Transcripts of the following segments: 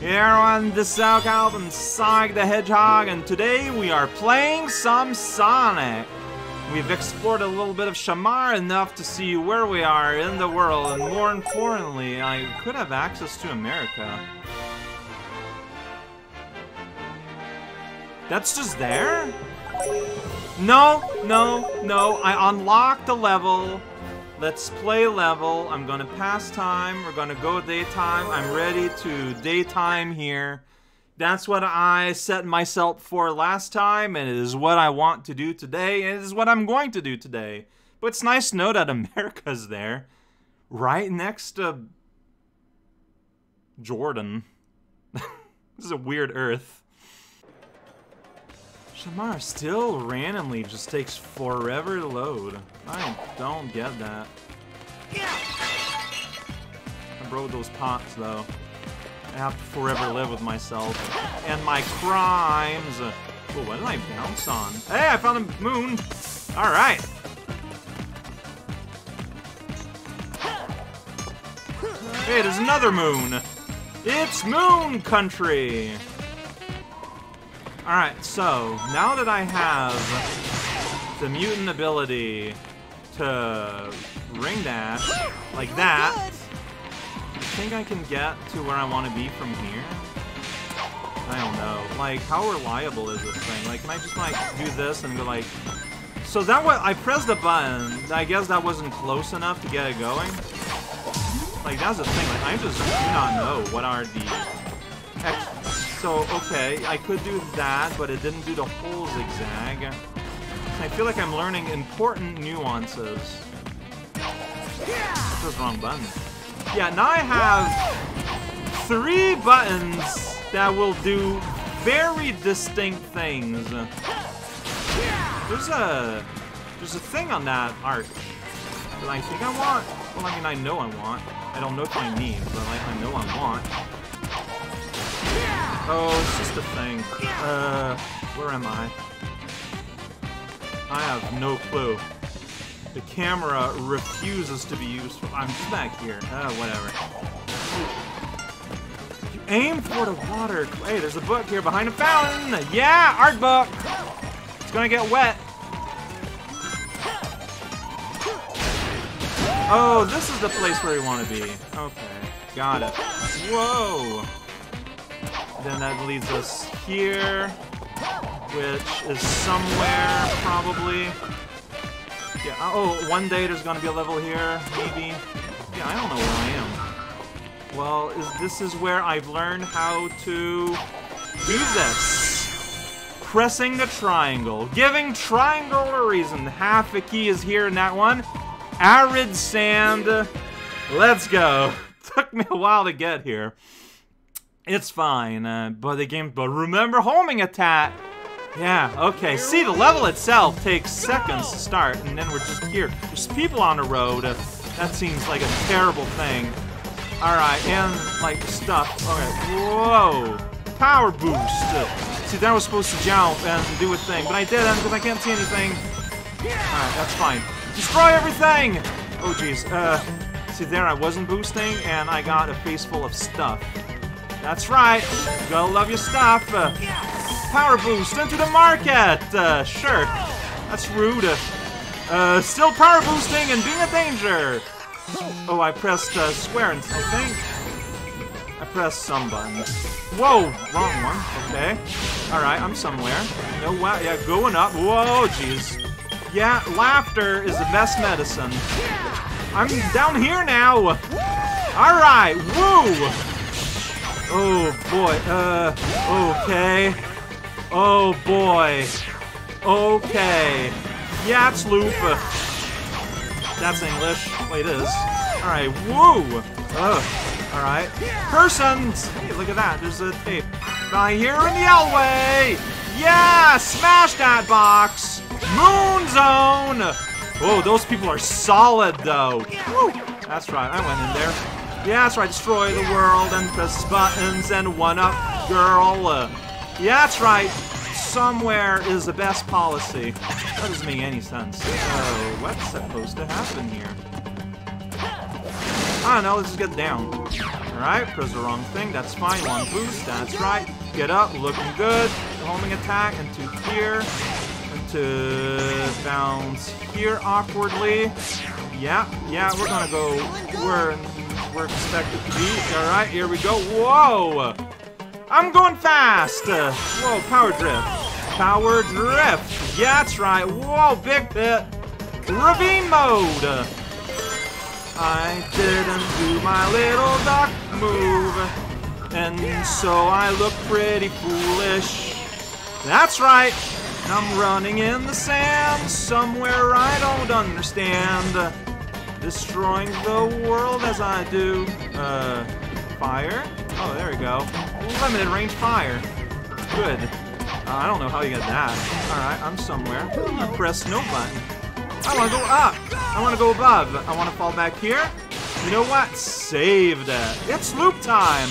Here on the South album Sonic the Hedgehog, and today we are playing some Sonic. We've explored a little bit of Shamar enough to see where we are in the world, and more importantly, I could have access to America. That's just there? No, no, no, I unlocked the level. Let's play level. I'm gonna pass time. We're gonna go daytime. I'm ready to daytime here. That's what I set myself for last time, and it is what I want to do today, and it is what I'm going to do today. But it's nice to know that America's there. Right next to... Jordan. this is a weird Earth. Shamar still randomly just takes forever to load. I don't get that. I broke those pots though. I have to forever live with myself. And my crimes! Oh, what did I bounce on? Hey, I found a moon! Alright! Hey, there's another moon! It's Moon Country! Alright, so, now that I have the mutant ability to ring dash, like that, I think I can get to where I want to be from here? I don't know. Like, how reliable is this thing? Like, can I just, like, do this and go, like... So that was... I pressed the button. I guess that wasn't close enough to get it going. Like, that's the thing. Like, I just do not know what are the... So, okay, I could do that, but it didn't do the whole zigzag. I feel like I'm learning important nuances. That was the wrong button. Yeah, now I have three buttons that will do very distinct things. There's a there's a thing on that arch that I think I want. Well, I mean, I know I want. I don't know if I need, but I, I know I want. Oh, it's just a thing. Uh, where am I? I have no clue. The camera refuses to be useful. I'm just back here. Uh, whatever. You aim for the water. Hey, there's a book here behind a fountain. Yeah, art book. It's gonna get wet. Oh, this is the place where we want to be. Okay, got it. Whoa. Then that leads us here, which is somewhere, probably. Yeah, uh, oh, one day there's gonna be a level here, maybe. Yeah, I don't know where I am. Well, is this is where I've learned how to do this. Pressing the triangle. Giving triangle a reason. Half a key is here in that one. Arid sand. Let's go. Took me a while to get here. It's fine, uh, but the game, but remember homing attack! Yeah, okay, see, the level itself takes seconds to start, and then we're just here. There's people on the road, uh, that seems like a terrible thing. Alright, and, like, stuff. Okay, whoa! Power boost! See, that was supposed to jump and do a thing, but I didn't because I can't see anything. Alright, that's fine. Destroy everything! Oh, jeez. Uh, see, there I wasn't boosting, and I got a face full of stuff. That's right. You gotta love your stuff. Uh, power boost into the market. Uh, sure. That's rude. Uh, still power boosting and being a danger. Oh, I pressed uh, square, I think. I pressed some buttons. Whoa, wrong one. Okay. Alright, I'm somewhere. No, wow, yeah, going up. Whoa, jeez. Yeah, laughter is the best medicine. I'm down here now. Alright, woo! Oh boy, uh, okay. Oh boy. Okay. Yeah, it's loop. That's English. Wait, it is. Alright, woo! Ugh. Alright. Persons! Hey, look at that. There's a tape. Right here in the L-way! Yeah! Smash that box! Moon Zone! Oh, those people are solid, though. Woo! That's right, I went in there. Yeah, that's right, destroy the world and press buttons and one-up girl. Uh, yeah, that's right, somewhere is the best policy. That doesn't make any sense. So, what's supposed to happen here? I don't know, let's just get down. Alright, press the wrong thing, that's fine. One boost, that's right. Get up, looking good. Homing attack into here. Into bounce here awkwardly. Yeah, yeah, we're gonna go where we're expected to be. Alright, here we go. Whoa! I'm going fast! Whoa, power drift. Power drift. Yeah, that's right. Whoa, big pit. Ravine mode. I didn't do my little duck move. And so I look pretty foolish. That's right. I'm running in the sand somewhere I don't understand. Destroying the world as I do. Uh, fire? Oh, there we go. Limited range fire. Good. Uh, I don't know how you get that. Alright, I'm somewhere. Press no button. I wanna go up. I wanna go above. I wanna fall back here. You know what? Saved it. It's loop time.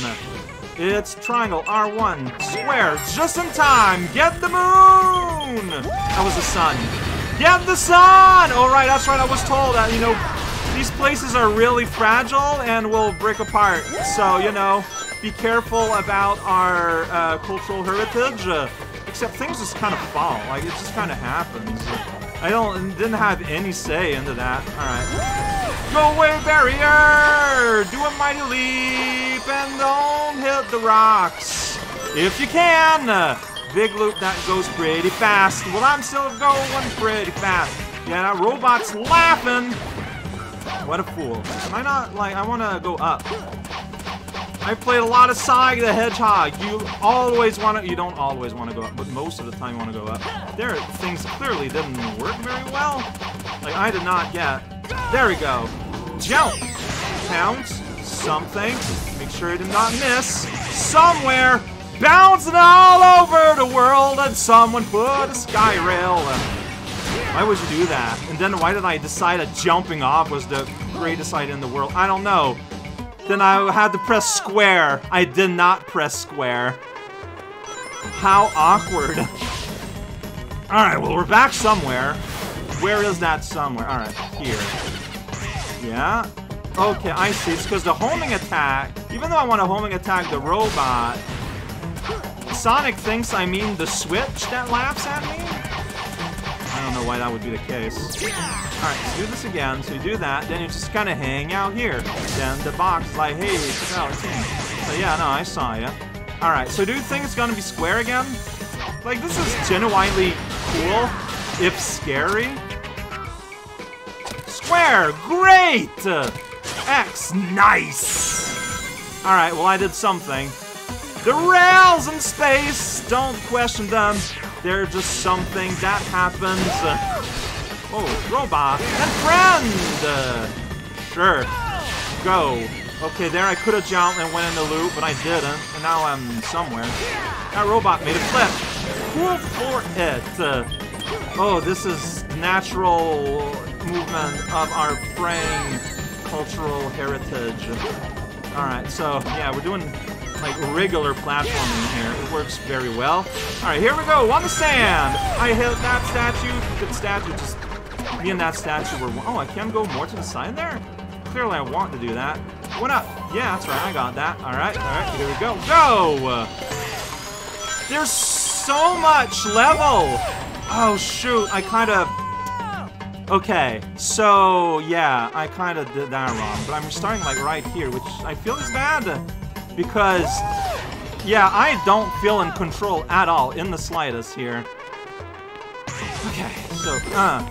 It's triangle, R1, square, just in time. Get the moon! That was the sun. Get the sun! Alright, that's right, I was told that, you know, these places are really fragile and will break apart. So, you know, be careful about our uh, cultural heritage. Uh, except things just kind of fall. Like, it just kind of happens. I don't didn't have any say into that. Alright. Go away, barrier! Do a mighty leap and don't hit the rocks. If you can! Big loop that goes pretty fast. Well, I'm still going pretty fast. Yeah, that robot's laughing. What a fool. Am I not, like, I want to go up. I played a lot of Sonic the Hedgehog. You always want to, you don't always want to go up, but most of the time you want to go up. There, things clearly didn't work very well. Like, I did not get. There we go. Jump. Pounce. Something. Make sure you did not miss. Somewhere. Bouncing all over the world, and someone put a sky rail. Why would you do that? And then why did I decide that jumping off was the greatest idea in the world? I don't know. Then I had to press square. I did not press square. How awkward. Alright, well, we're back somewhere. Where is that somewhere? Alright, here. Yeah. Okay, I see. It's because the homing attack, even though I want to homing attack the robot, Sonic thinks I mean the switch that laughs at me? Know why that would be the case. Alright, let's do this again. So you do that, then you just kind of hang out here. Then the box is like, hey, check out. So yeah, no, I saw ya. Alright, so do you think it's gonna be square again? Like, this is genuinely cool, if scary. Square! Great! X, nice! Alright, well I did something. The rails in space! Don't question them. They're just something that happens. oh, robot and friend! Sure. Go. Okay, there I could have jumped and went in the loop, but I didn't. And now I'm somewhere. That robot made a flip. Cool for it. Oh, this is natural movement of our fraying cultural heritage. Alright, so yeah, we're doing like regular platforming here. It works very well. Alright, here we go, on the sand! I hit that statue. The statue just me and that statue were oh I can go more to the side there? Clearly I want to do that. What up? Yeah, that's right, I got that. Alright, alright, here we go. Go! There's so much level! Oh shoot, I kinda Okay, so yeah, I kind of did that wrong, but I'm starting like right here, which I feel is bad because yeah, I don't feel in control at all in the slightest here. Okay, so uh,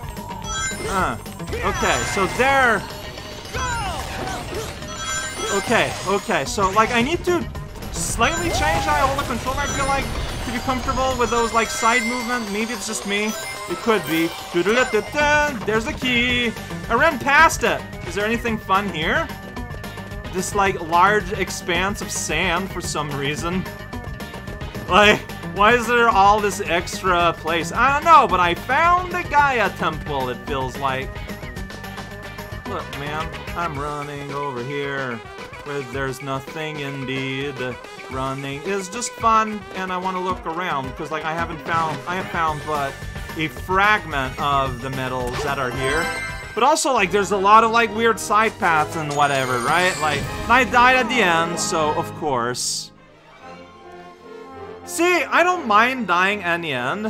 uh, okay, so there. Okay, okay, so like I need to slightly change how I hold the controller. I feel like to be comfortable with those like side movement. Maybe it's just me. It could be. There's the key. I ran past it. Is there anything fun here? This, like, large expanse of sand for some reason. Like, why is there all this extra place? I don't know, but I found the Gaia Temple, it feels like. Look, man, I'm running over here where there's nothing indeed. Running is just fun, and I want to look around, because, like, I haven't found, I have found but a fragment of the medals that are here. But also, like, there's a lot of, like, weird side paths and whatever, right? Like, I died at the end, so, of course. See, I don't mind dying at the end.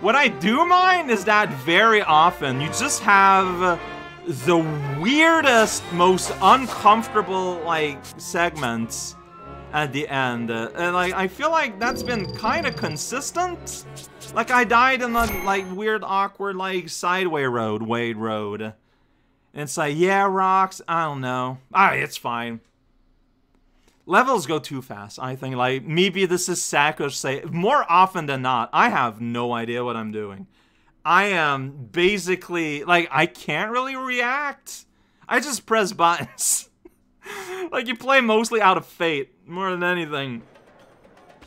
What I do mind is that very often you just have the weirdest, most uncomfortable, like, segments at the end. And, like, I feel like that's been kind of consistent. Like, I died in the, like, weird, awkward, like, sideway road, Wade Road. And it's like, yeah, rocks, I don't know. Alright, it's fine. Levels go too fast, I think. Like, maybe this is say More often than not, I have no idea what I'm doing. I am basically, like, I can't really react. I just press buttons. like, you play mostly out of fate, more than anything.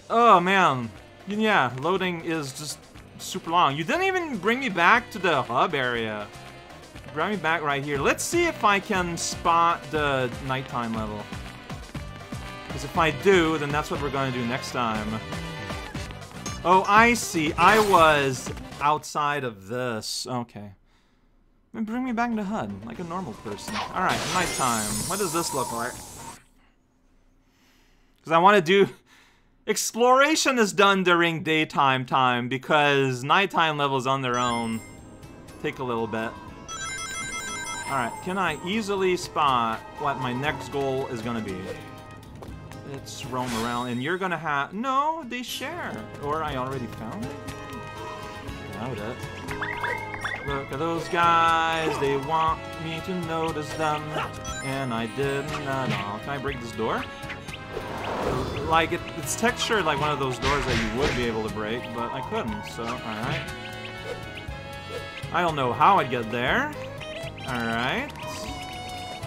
Oh, man. Yeah, loading is just super long. You didn't even bring me back to the hub area. Bring me back right here. Let's see if I can spot the nighttime level. Because if I do, then that's what we're going to do next time. Oh, I see. I was outside of this. Okay. Bring me back to HUD, like a normal person. Alright, nighttime. What does this look like? Because I want to do... Exploration is done during daytime time, because nighttime levels on their own take a little bit. Alright, can I easily spot what my next goal is going to be? Let's roam around, and you're gonna have... No, they share. Or I already found it? Doubt it. Look at those guys, they want me to notice them, and I didn't at all. Can I break this door? Like, it, it's textured like one of those doors that you would be able to break, but I couldn't, so, alright. I don't know how I'd get there. Alright.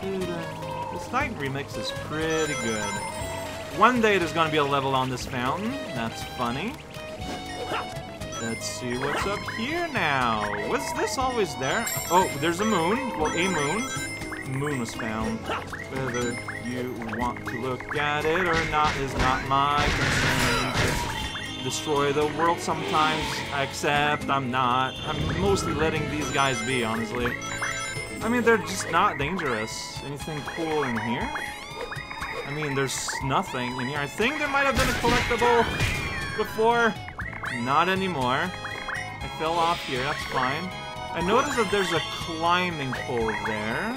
This night remix is pretty good. One day there's gonna be a level on this fountain. That's funny. Let's see what's up here now. Was this always there? Oh, there's a moon. Well, a moon. Moon was found. You want to look at it or not is not my concern. Destroy the world sometimes, except I'm not. I'm mostly letting these guys be, honestly. I mean, they're just not dangerous. Anything cool in here? I mean, there's nothing in here. I think there might have been a collectible before. Not anymore. I fell off here, that's fine. I noticed that there's a climbing pole there.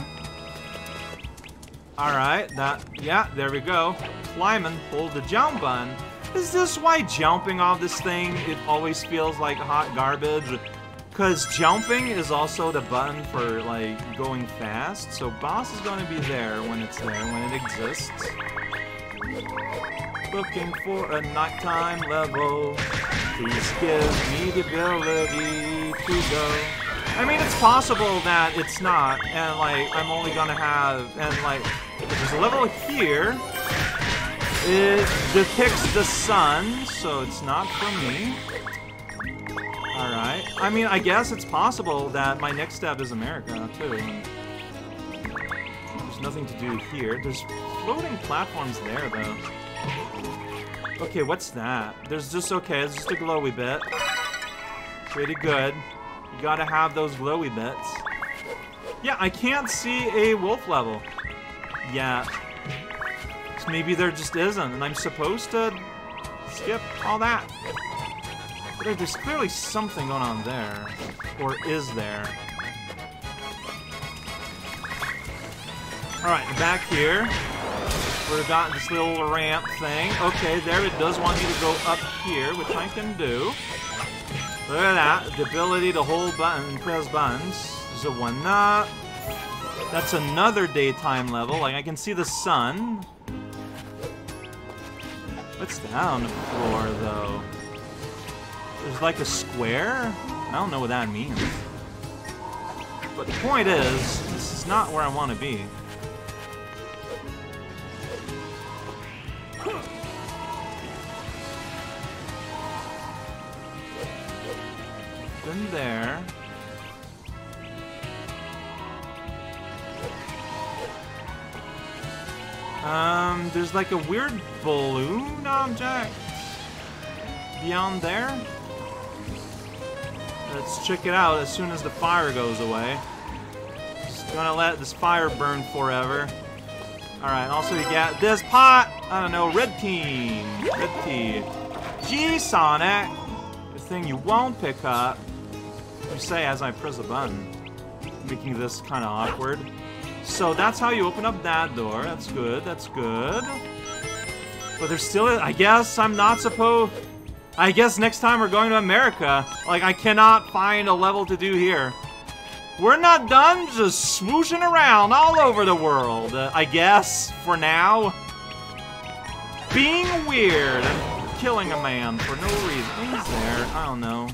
Alright, that, yeah, there we go. Climbing, hold the jump button. Is this why jumping off this thing, it always feels like hot garbage? Because jumping is also the button for, like, going fast, so boss is to be there when it's there, when it exists. Looking for a nighttime level. Please give me the ability to go. I mean, it's possible that it's not, and, like, I'm only gonna have, and, like, there's a level here. It depicts the sun, so it's not for me. Alright. I mean, I guess it's possible that my next step is America, too. There's nothing to do here. There's floating platforms there, though. Okay, what's that? There's just, okay, it's just a glowy bit. Pretty good. You gotta have those glowy bits. Yeah, I can't see a wolf level. Yeah. So maybe there just isn't, and I'm supposed to skip all that. But there's clearly something going on there. Or is there? Alright, back here. We've got this little ramp thing. Okay, there it does want me to go up here, which I can do. Look at that. The ability to hold button press buttons. There's a one up. That's another daytime level. Like, I can see the sun. What's down the floor, though? There's like a square? I don't know what that means. But the point is, this is not where I want to be. There. Um, there's like a weird balloon object beyond there. Let's check it out as soon as the fire goes away. Just gonna let this fire burn forever. Alright, also you get this pot! I don't know, red team. Red tea. G Sonic! The thing you won't pick up. Say as I press the button. Making this kinda awkward. So that's how you open up that door. That's good, that's good. But there's still, I guess I'm not supposed... I guess next time we're going to America. Like, I cannot find a level to do here. We're not done just swooshing around all over the world, I guess, for now. Being weird and killing a man for no reason. He's there, I don't know.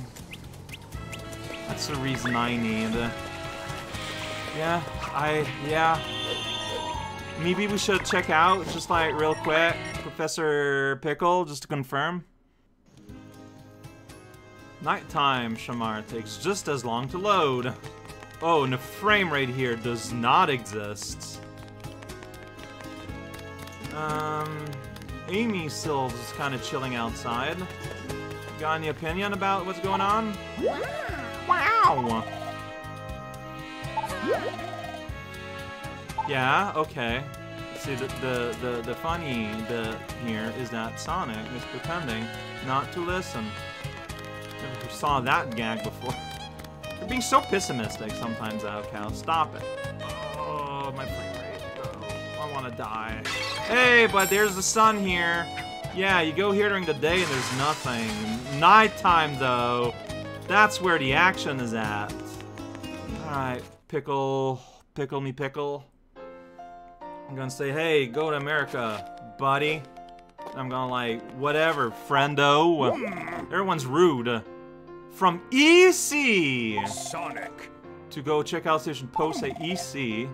That's the reason I need. Yeah, I, yeah. Maybe we should check out, just like real quick, Professor Pickle, just to confirm. Nighttime Shamar takes just as long to load. Oh, and the frame rate here does not exist. Um, Amy still is kind of chilling outside. Got any opinion about what's going on? Wow! Yeah, okay. See, the, the, the, the funny bit here is that Sonic is pretending not to listen. Never saw that gag before. You're being so pessimistic sometimes, raocow. Stop it. Oh, my frame rate. I want to die. Hey, but there's the sun here. Yeah, you go here during the day and there's nothing. Nighttime, though. That's where the action is at. Alright, pickle. Pickle me pickle. I'm gonna say, hey, go to America, buddy. I'm gonna like, whatever, friendo. Everyone's rude. From EC! Sonic. To go check out station post at EC.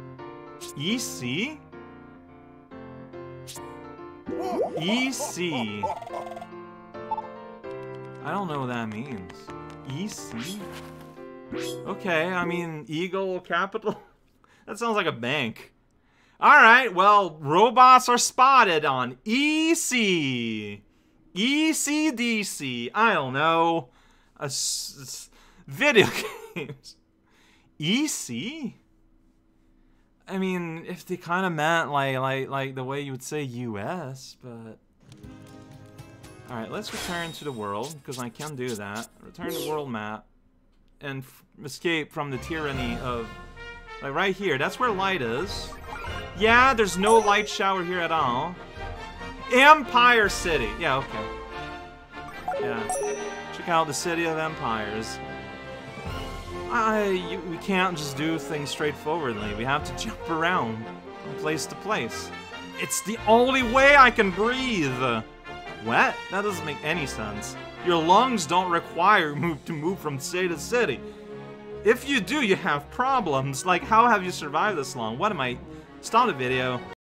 EC? EC. I don't know what that means. EC? Okay, I mean, Eagle Capital? that sounds like a bank. Alright, well, robots are spotted on EC. ECDC. I don't know. A s- s- video games. EC? I mean, if they kind of meant like like like the way you would say US, but all right, let's return to the world because I can do that. Return to world map and escape from the tyranny of like right here. That's where light is. Yeah, there's no light shower here at all. Empire City. Yeah, okay. Yeah. Check out the City of Empires. I, you, we can't just do things straightforwardly. We have to jump around from place to place. It's the only way I can breathe. What? That doesn't make any sense. Your lungs don't require move to move from city to city. If you do, you have problems. Like, how have you survived this long? What am I? Stop the video.